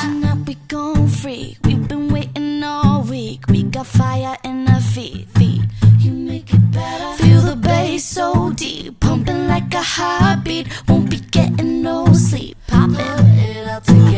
Tonight we gon' freak. We've been waiting all week. We got fire in our feet. feet. You make it better. Feel the bass so deep, pumping like a heartbeat. Won't be getting no sleep. Pop it, it up together.